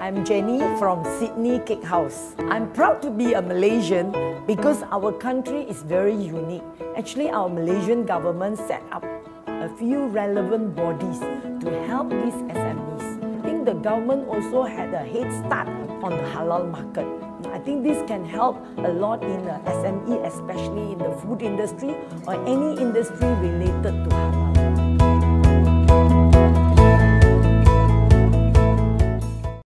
I'm Jenny from Sydney Cake House. I'm proud to be a Malaysian because our country is very unique. Actually, our Malaysian government set up a few relevant bodies to help these SMEs. I think the government also had a head start on the halal market. I think this can help a lot in the SME, especially in the food industry or any industry related to.